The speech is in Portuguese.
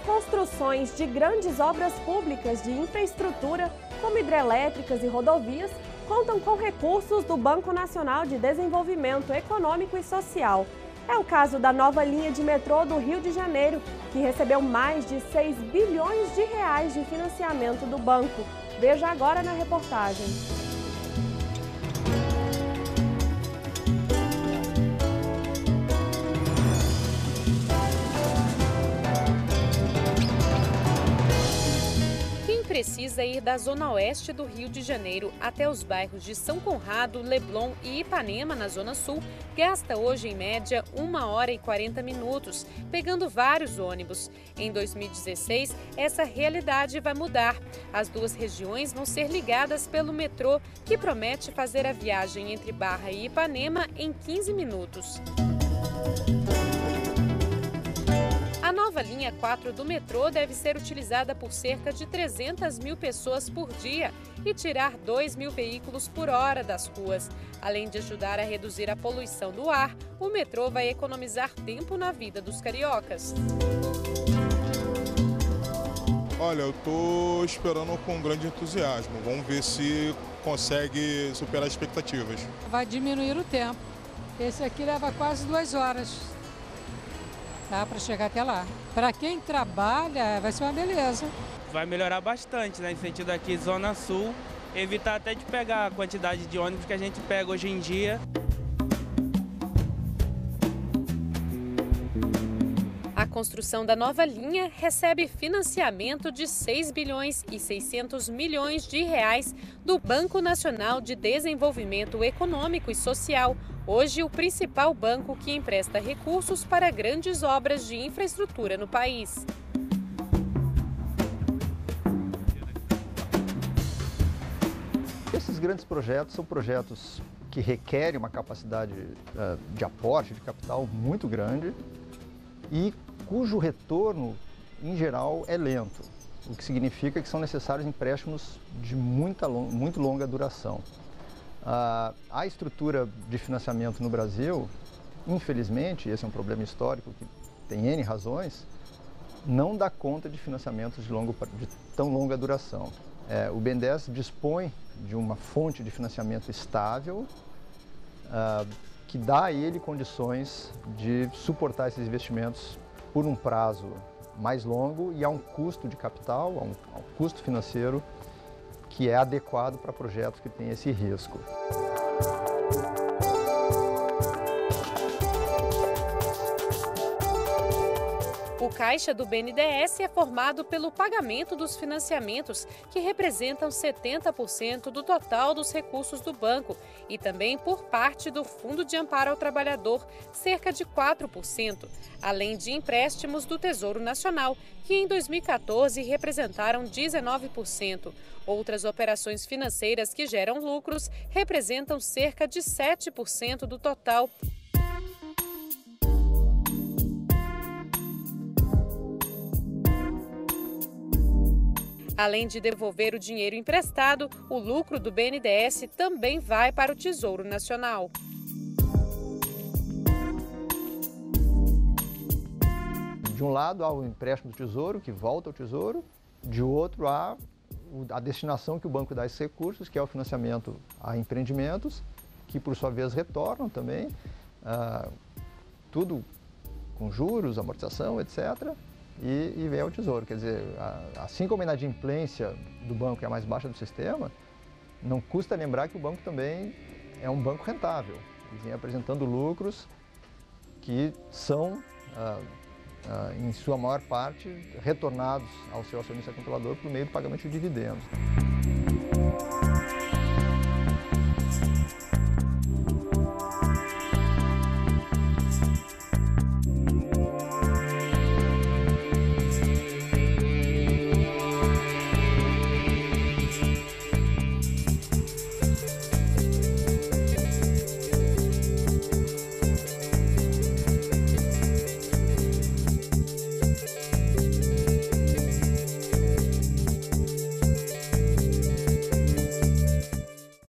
construções de grandes obras públicas de infraestrutura, como hidrelétricas e rodovias, contam com recursos do Banco Nacional de Desenvolvimento Econômico e Social. É o caso da nova linha de metrô do Rio de Janeiro, que recebeu mais de 6 bilhões de reais de financiamento do banco. Veja agora na reportagem. Precisa ir da zona oeste do Rio de Janeiro até os bairros de São Conrado, Leblon e Ipanema, na zona sul, gasta hoje em média 1 hora e 40 minutos, pegando vários ônibus. Em 2016, essa realidade vai mudar. As duas regiões vão ser ligadas pelo metrô, que promete fazer a viagem entre Barra e Ipanema em 15 minutos. Linha 4 do metrô deve ser utilizada por cerca de 300 mil pessoas por dia e tirar 2 mil veículos por hora das ruas. Além de ajudar a reduzir a poluição do ar, o metrô vai economizar tempo na vida dos cariocas. Olha, eu estou esperando com grande entusiasmo. Vamos ver se consegue superar as expectativas. Vai diminuir o tempo. Esse aqui leva quase duas horas tá? Para chegar até lá. Para quem trabalha, vai ser uma beleza. Vai melhorar bastante, né? Em sentido aqui, Zona Sul, evitar até de pegar a quantidade de ônibus que a gente pega hoje em dia. Construção da nova linha recebe financiamento de 6 bilhões e 600 milhões de reais do Banco Nacional de Desenvolvimento Econômico e Social, hoje o principal banco que empresta recursos para grandes obras de infraestrutura no país. Esses grandes projetos são projetos que requerem uma capacidade uh, de aporte de capital muito grande e cujo retorno, em geral, é lento, o que significa que são necessários empréstimos de muita, muito longa duração. Uh, a estrutura de financiamento no Brasil, infelizmente, esse é um problema histórico que tem N razões, não dá conta de financiamentos de, longo, de tão longa duração. É, o BNDES dispõe de uma fonte de financiamento estável uh, que dá a ele condições de suportar esses investimentos por um prazo mais longo e a um custo de capital, a um, a um custo financeiro que é adequado para projetos que têm esse risco. O caixa do BNDES é formado pelo pagamento dos financiamentos, que representam 70% do total dos recursos do banco, e também por parte do Fundo de Amparo ao Trabalhador, cerca de 4%, além de empréstimos do Tesouro Nacional, que em 2014 representaram 19%. Outras operações financeiras que geram lucros representam cerca de 7% do total. Além de devolver o dinheiro emprestado, o lucro do BNDES também vai para o Tesouro Nacional. De um lado há o empréstimo do Tesouro, que volta ao Tesouro, de outro há a destinação que o banco dá esses recursos, que é o financiamento a empreendimentos, que por sua vez retornam também, ah, tudo com juros, amortização, etc e, e vem ao tesouro. Quer dizer, a, assim como a inadimplência do banco é a mais baixa do sistema, não custa lembrar que o banco também é um banco rentável, que vem apresentando lucros que são, ah, ah, em sua maior parte, retornados ao seu acionista controlador por meio do pagamento de dividendos.